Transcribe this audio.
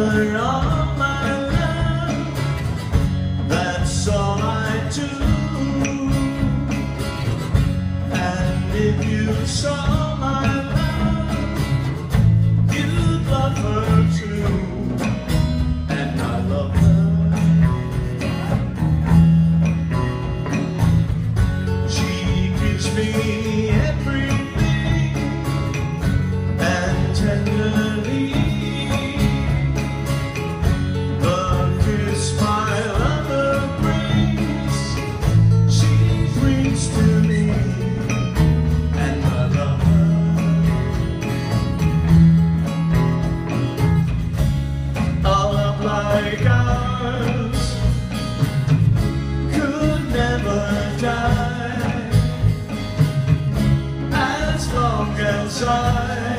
of my love. That's all I do. And if you saw my love, you'd love her too. And I love her. She gives me like could never die. As long as I